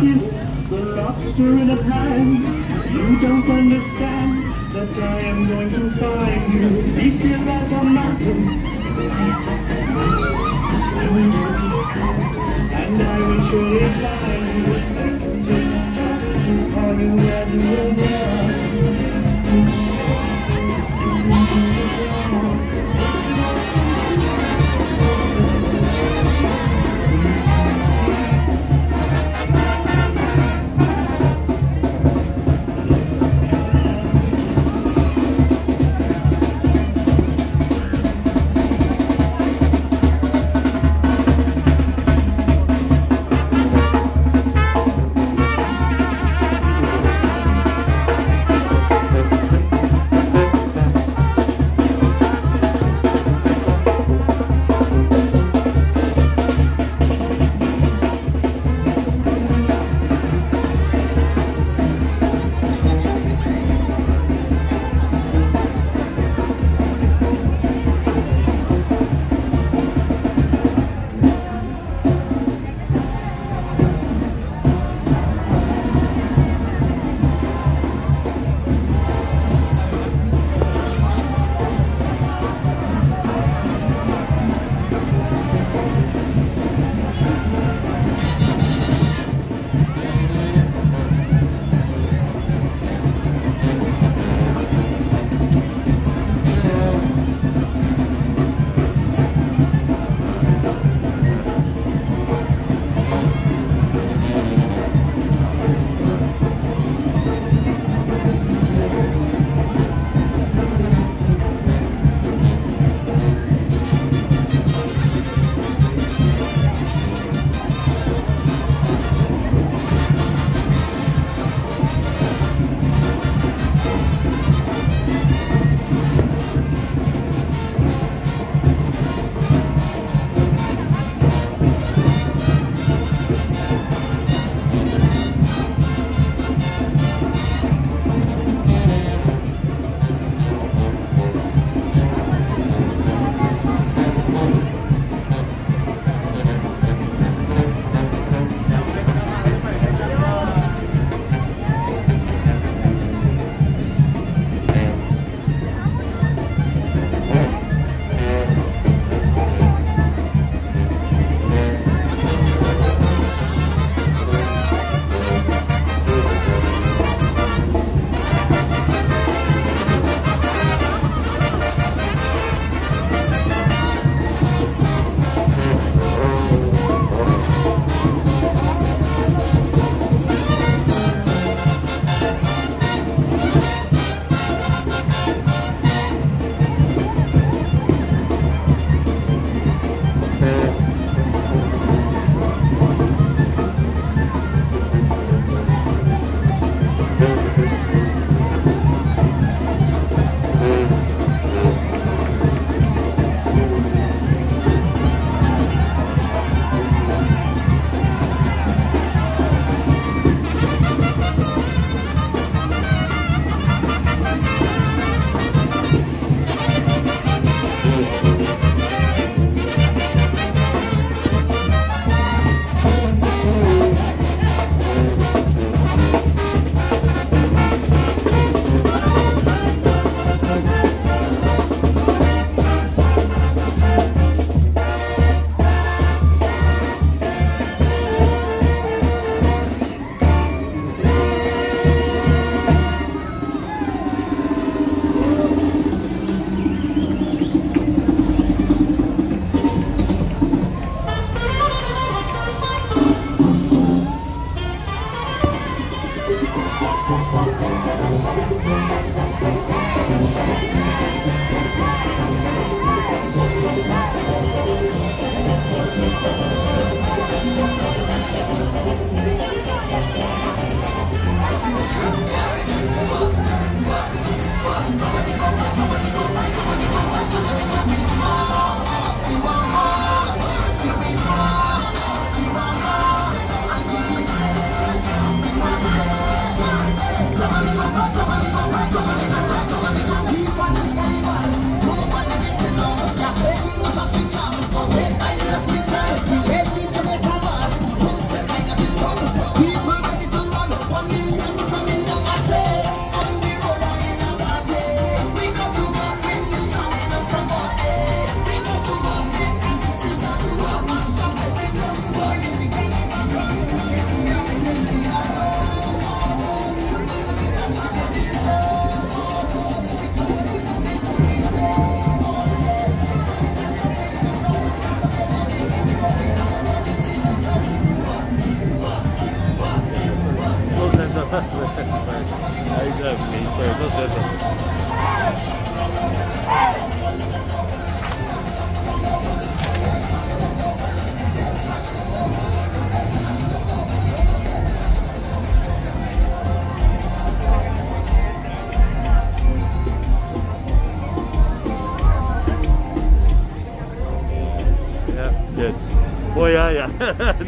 the lobster in a pan. You don't understand that I am going to find you. Be still as a mountain, and I will surely find you. Tick, tick, tock, are you ready?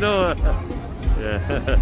No. Yeah.